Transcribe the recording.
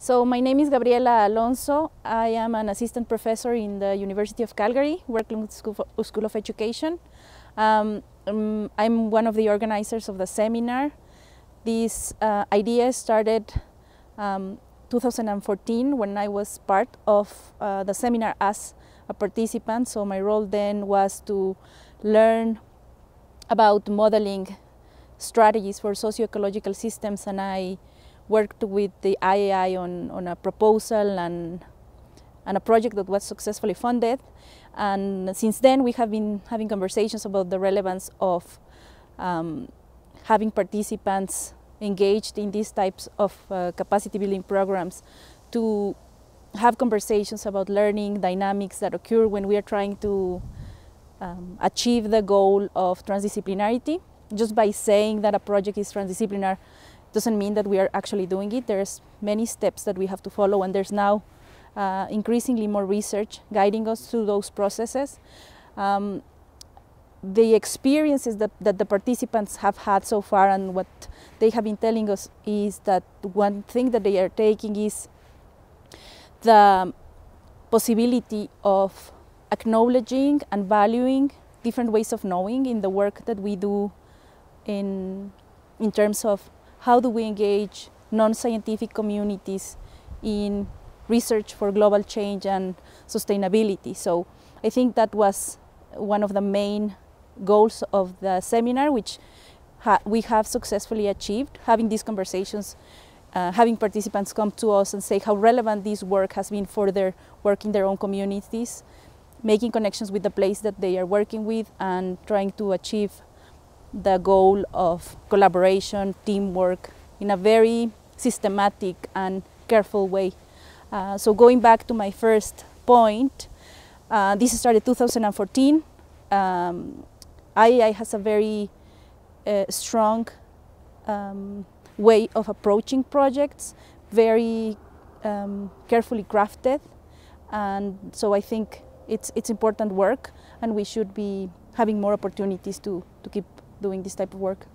So my name is Gabriela Alonso. I am an assistant professor in the University of Calgary, working with School of, School of Education. Um, um, I'm one of the organizers of the seminar. This uh, idea started um, 2014 when I was part of uh, the seminar as a participant. So my role then was to learn about modeling strategies for socio-ecological systems and I worked with the IAI on, on a proposal and, and a project that was successfully funded. And since then, we have been having conversations about the relevance of um, having participants engaged in these types of uh, capacity building programs to have conversations about learning dynamics that occur when we are trying to um, achieve the goal of transdisciplinarity. Just by saying that a project is transdisciplinary doesn't mean that we are actually doing it. There's many steps that we have to follow and there's now uh, increasingly more research guiding us through those processes. Um, the experiences that, that the participants have had so far and what they have been telling us is that one thing that they are taking is the possibility of acknowledging and valuing different ways of knowing in the work that we do in, in terms of how do we engage non-scientific communities in research for global change and sustainability. So I think that was one of the main goals of the seminar, which ha we have successfully achieved, having these conversations, uh, having participants come to us and say how relevant this work has been for their work in their own communities, making connections with the place that they are working with and trying to achieve the goal of collaboration, teamwork in a very systematic and careful way. Uh, so going back to my first point, uh, this started 2014. Um, has a very uh, strong um, way of approaching projects, very um, carefully crafted, and so I think it's it's important work, and we should be having more opportunities to to keep doing this type of work.